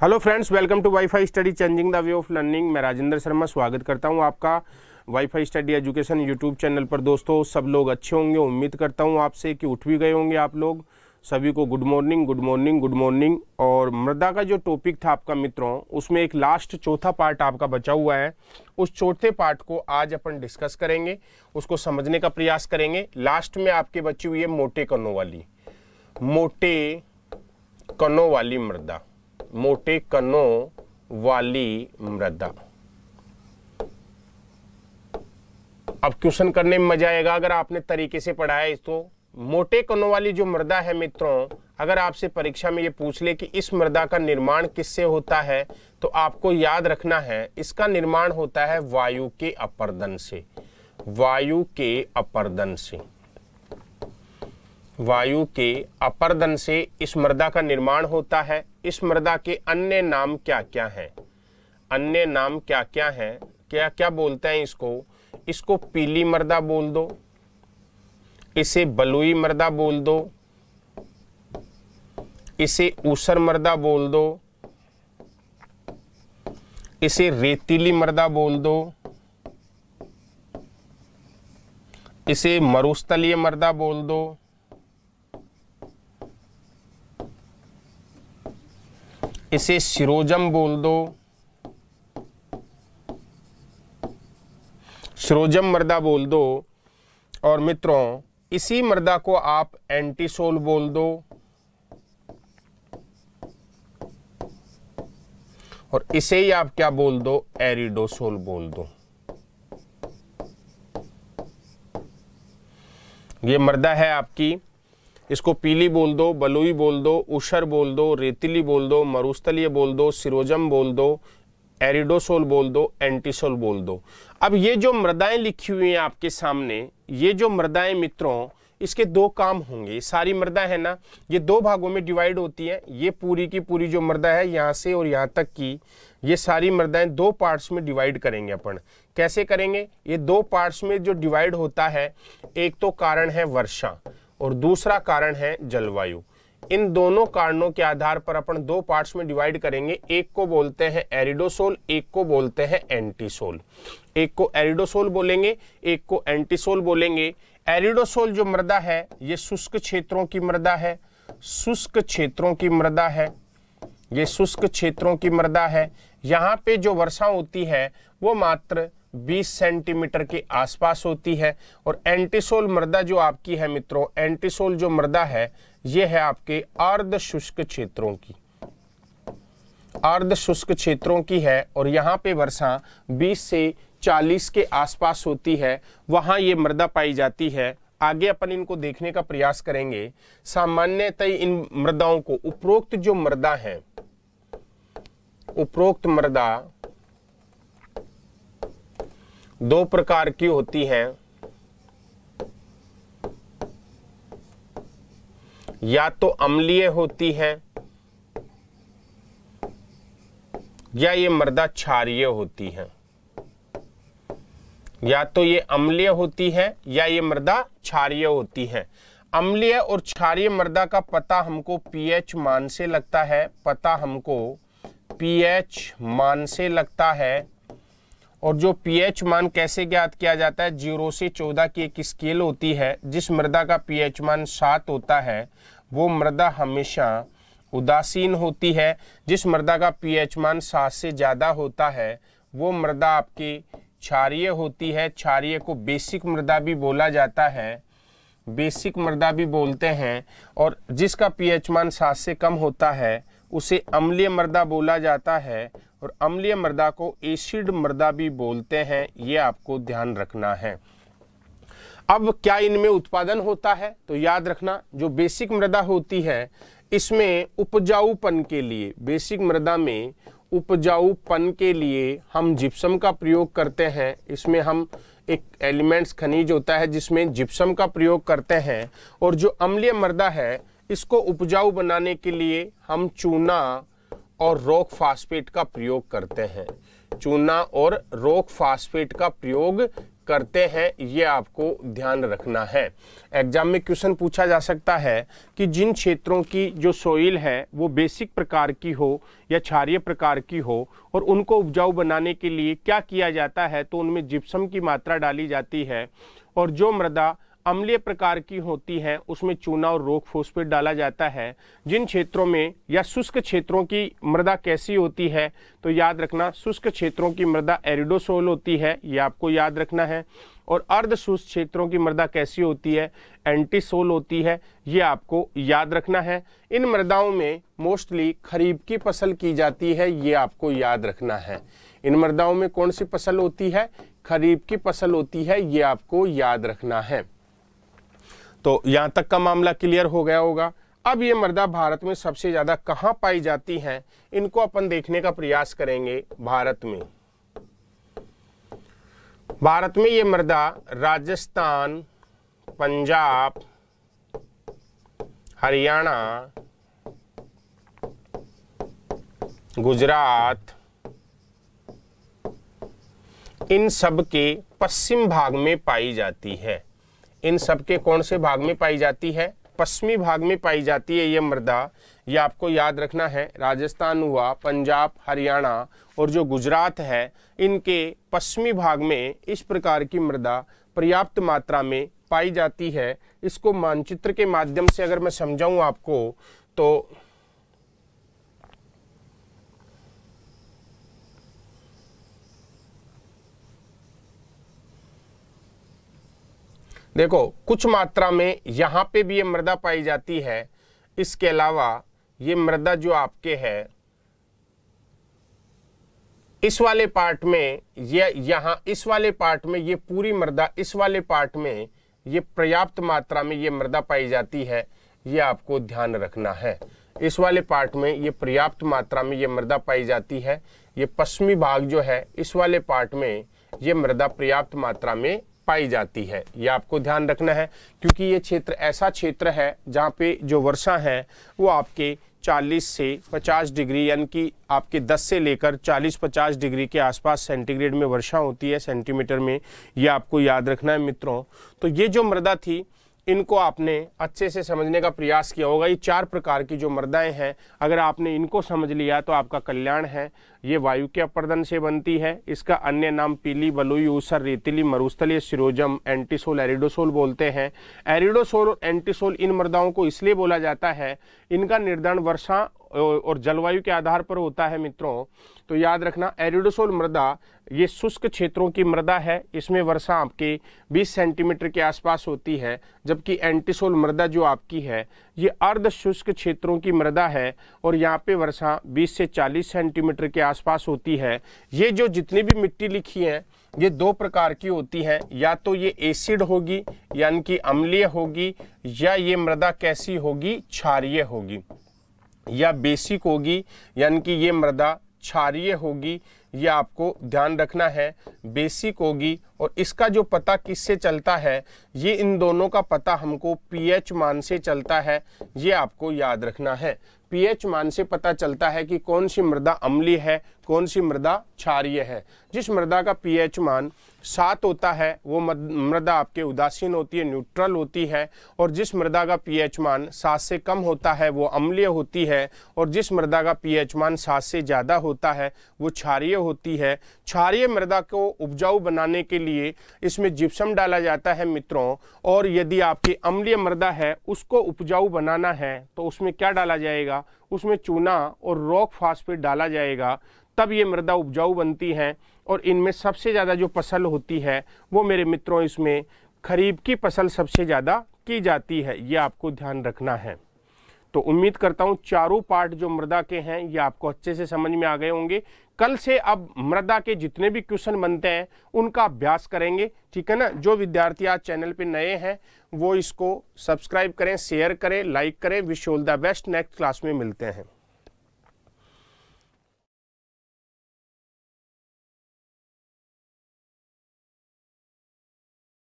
Hello friends welcome to WiFi study changing the way of learning मैं राजेंद्र शर्मा स्वागत करता हूँ आपका WiFi study education YouTube channel पर। दोस्तों, सब लोग अच्छे होंगे, उम्मीद करता हूँ आपसे कि उठ भी गए होंगे आप लोग। सभी को good morning good morning good morning और मृदा का जो टॉपिक था आपका मित्रों, उसमें एक लास्ट चौथा पार्ट आपका बचा हुआ है। उस चौथे पार्ट को आज अपन डिस्कस करेंगे, उसको समझने का प्रयास करेंगे। लास्ट में आपके बची हुई है मोटे कनों वाली, मोटे कनों वाली मृदा। मोटे कनों वाली मृदा। अब क्वेश्चन करने में मज़ा आएगा, अगर आपने तरीके से पढ़ा है तो। मोटे कनों वाली जो मृदा है मित्रों, अगर आपसे परीक्षा में ये पूछ ले कि इस मृदा का निर्माण किससे होता है तो आपको याद रखना है, इसका निर्माण होता है वायु के अपर्दन से। वायु के अपर्दन से। वायु के अपर्दन से इस मृदा का निर्माण होता है इस मृदा के अन्य नाम क्या क्या हैं? अन्य नाम क्या क्या हैं? क्या क्या बोलते हैं इसको? इसको पीली मृदा बोल दो। इसे बलुई मृदा बोल दो। इसे ऊसर मृदा बोल दो। इसे रेतीली मृदा बोल दो। इसे मरुस्थलीय मृदा बोल दो। इसे सिरोजम बोल दो। सिरोजम मृदा बोल दो। और मित्रों, इसी मृदा को आप एंटीसोल बोल दो। और इसे ही आप क्या बोल दो? एरिडोसोल बोल दो। ये मृदा है आपकी। इसको पीली बोल दो, बलुई बोल दो उशर बोल दो, रेतीली बोल दो, मरुस्थलीय बोल दो, सिरोजम बोल दो, एरिडोसोल बोल दो, एंटीसोल बोल दो। अब ये जो मृदाएँ लिखी हुई हैं आपके सामने, ये जो मृदाएँ मित्रों, इसके दो काम होंगे। सारी मृदा है ना, ये दो भागों में डिवाइड होती है। ये पूरी की पूरी जो मृदा है, यहाँ से और यहाँ तक की, ये सारी मृदाएँ दो पार्ट्स में डिवाइड करेंगे अपन। कैसे करेंगे? ये दो पार्ट्स में जो डिवाइड होता है, एक तो कारण है वर्षा और दूसरा कारण है जलवायु। इन दोनों कारणों के आधार पर अपन दो पार्ट्स में डिवाइड करेंगे। एक को बोलते हैं एरिडोसोल एक को बोलते हैं एंटीसोल एक को एरिडोसोल बोलेंगे, एक को एंटीसोल बोलेंगे। एरिडोसोल जो मृदा है, ये शुष्क क्षेत्रों की मृदा है। शुष्क क्षेत्रों की मृदा है। ये शुष्क क्षेत्रों की मृदा है। यहाँ पे जो वर्षा होती है, वो मात्र 20 सेंटीमीटर के आसपास होती है और एंटीसोल मृदा जो आपकी है मित्रों, एंटीसोल जो मृदा है, ये है आपके अर्ध शुष्क क्षेत्रों की। अर्ध शुष्क क्षेत्रों की है और यहाँ पे वर्षा 20 से 40 के आसपास होती है, वहाँ ये मृदा पाई जाती है। आगे अपन इनको देखने का प्रयास करेंगे। सामान्यतः इन मृदाओं को उपरोक्त जो मृदा है, उपरोक्त मृदा दो प्रकार की होती हैं। या तो अम्लीय होती है, या ये मृदा क्षारीय होती है। या तो ये अम्लीय होती है, या ये मृदा क्षारीय होती है। अम्लीय और क्षारीय मृदा का पता हमको पीएच मान से लगता है, पता हमको पीएच मान से लगता है। और जो पीएच मान कैसे ज्ञात किया जाता है? ज़ीरो से चौदह की एक स्केल होती है। जिस मृदा का पीएच मान सात होता है, वो मृदा हमेशा उदासीन होती है। जिस मृदा का पीएच मान सात से ज़्यादा होता है, वो मृदा आपकी क्षारीय होती है। क्षारीय को बेसिक मृदा भी बोला जाता है। बेसिक मृदा भी बोलते हैं। और जिसका पीएच मान सात से कम होता है उसे अम्लीय मृदा बोला जाता है और अम्लीय मृदा को एसिड मृदा भी बोलते हैं, ये आपको ध्यान रखना है। अब क्या इनमें उत्पादन होता है? तो याद रखना, जो बेसिक मृदा होती है, इसमें उपजाऊपन के लिए, बेसिक मृदा में उपजाऊपन के लिए हम जिप्सम का प्रयोग करते हैं। इसमें हम एक एलिमेंट्स खनिज होता है जिसमें जिप्सम का प्रयोग करते हैं और जो अम्लीय मृदा है इसको उपजाऊ बनाने के लिए हम चूना और रोक फास्फेट का प्रयोग करते हैं। चूना और रोक फास्फेट का प्रयोग करते हैं, ये आपको ध्यान रखना है। एग्ज़ाम में क्वेश्चन पूछा जा सकता है कि जिन क्षेत्रों की जो सोइल है, वो बेसिक प्रकार की हो या क्षारीय प्रकार की हो, और उनको उपजाऊ बनाने के लिए क्या किया जाता है तो उनमें जिप्सम की मात्रा डाली जाती है, और जो मृदा अम्लीय प्रकार की होती है, उसमें चूना और रोक फोस्फेट डाला जाता है। जिन क्षेत्रों में या शुष्क क्षेत्रों की मृदा कैसी होती है तो याद रखना शुष्क क्षेत्रों की मृदा एरिडोसोल होती है, ये आपको याद रखना है। और अर्ध शुष्क क्षेत्रों की मृदा कैसी होती है, एंटीसोल होती है, ये आपको याद रखना है। इन मृदाओं में मोस्टली खरीफ की फ़सल की जाती है, ये आपको याद रखना है। इन मृदाओं में कौन सी फ़सल होती है, खरीफ की फ़सल होती है, ये आपको याद रखना है। तो यहाँ तक का मामला क्लियर हो गया होगा। अब ये मृदा भारत में सबसे ज़्यादा कहाँ पाई जाती हैं, इनको अपन देखने का प्रयास करेंगे भारत में। भारत में ये मृदा राजस्थान, पंजाब, हरियाणा, गुजरात, इन सब के पश्चिम भाग में पाई जाती है। इन सब के कौन से भाग में पाई जाती है? पश्चिमी भाग में पाई जाती है ये मृदा। ये आपको याद रखना है, राजस्थान हुआ, पंजाब, हरियाणा और जो गुजरात है, इनके पश्चिमी भाग में इस प्रकार की मृदा पर्याप्त मात्रा में पाई जाती है। इसको मानचित्र के माध्यम से अगर मैं समझाऊँ आपको तो देखो, कुछ मात्रा में यहाँ पे भी ये मृदा पाई जाती है। इसके अलावा ये मृदा जो आपके है, इस वाले पार्ट में ये यहाँ, इस वाले पार्ट में ये पूरी मृदा, इस वाले पार्ट में ये पर्याप्त मात्रा में ये मृदा पाई जाती है, ये आपको ध्यान रखना है। इस वाले पार्ट में ये पर्याप्त मात्रा में ये मृदा पाई जाती है, ये पश्चिमी भाग जो है, इस वाले पार्ट में ये मृदा पर्याप्त मात्रा में पाई जाती है। ये आपको ध्यान रखना है, क्योंकि ये क्षेत्र ऐसा क्षेत्र है जहाँ पे जो वर्षा है, वो आपके 40 से 50 डिग्री, यानी कि आपके 10 से लेकर 40-50 डिग्री के आसपास सेंटीग्रेड में वर्षा होती है, सेंटीमीटर में। ये आपको याद रखना है मित्रों। तो ये जो मृदा थी इनको आपने अच्छे से समझने का प्रयास किया होगा। ये चार प्रकार की जो मृदाएँ हैं, अगर आपने इनको समझ लिया तो आपका कल्याण है। ये वायु के अपर्दन से बनती है। इसका अन्य नाम पीली बलुई ऊसर, रेतीली मरुस्थलीय सिरोजम, एंटीसोल, एरिडोसोल बोलते हैं। एरिडोसोल और एंटीसोल इन मृदाओं को इसलिए बोला जाता है, इनका निर्धारण वर्षा और जलवायु के आधार पर होता है मित्रों। तो याद रखना, एरिडोसोल मृदा, ये शुष्क क्षेत्रों की मृदा है। इसमें वर्षा आपके 20 सेंटीमीटर के आसपास होती है, जबकि एंटीसोल मृदा जो आपकी है, ये अर्ध शुष्क क्षेत्रों की मृदा है और यहाँ पे वर्षा 20 से 40 सेंटीमीटर के आसपास होती है। ये जो जितनी भी मिट्टी लिखी है, ये दो प्रकार की होती है। या तो ये एसिड होगी, यानी कि अम्लीय होगी, या ये मृदा कैसी होगी, क्षारीय होगी। या बेसिक होगी, यानी कि ये मृदा क्षारीय होगी, ये आपको ध्यान रखना है, बेसिक होगी। और इसका जो पता किससे चलता है, ये इन दोनों का पता हमको पीएच मान से चलता है, ये आपको याद रखना है। पीएच मान से पता चलता है कि कौन सी मृदा अम्लीय है, कौन सी मृदा क्षारीय है। जिस मृदा का पीएच मान सात होता है, वो मृदा आपके उदासीन होती है, न्यूट्रल होती है, और जिस मृदा का पीएच मान सात से कम होता है, वो अम्लीय होती है, और जिस मृदा का पीएच मान सात से ज़्यादा होता है, वो क्षारीय होती है। क्षारीय मृदा को उपजाऊ बनाने के लिए इसमें जिप्सम डाला जाता है, मित्रों, और यदि आपकी अम्लीय मृदा है, उसको उपजाऊ बनाना है तो उसमें क्या डाला जाएगा उसमें चूना और रॉक फास्फेट डाला जाएगा, तब ये मृदा उपजाऊ बनती हैं और इनमें सबसे ज़्यादा जो फ़सल होती है, वो मेरे मित्रों इसमें खरीफ की फ़सल सबसे ज़्यादा की जाती है। ये आपको ध्यान रखना है। तो उम्मीद करता हूँ चारों पार्ट जो मृदा के हैं, ये आपको अच्छे से समझ में आ गए होंगे। कल से अब मृदा के जितने भी क्वेश्चन बनते हैं, उनका अभ्यास करेंगे, ठीक है ना? जो विद्यार्थी आज चैनल पे नए हैं, वो इसको सब्सक्राइब करें, शेयर करें, लाइक करें। Wish all the best, next class में मिलते हैं।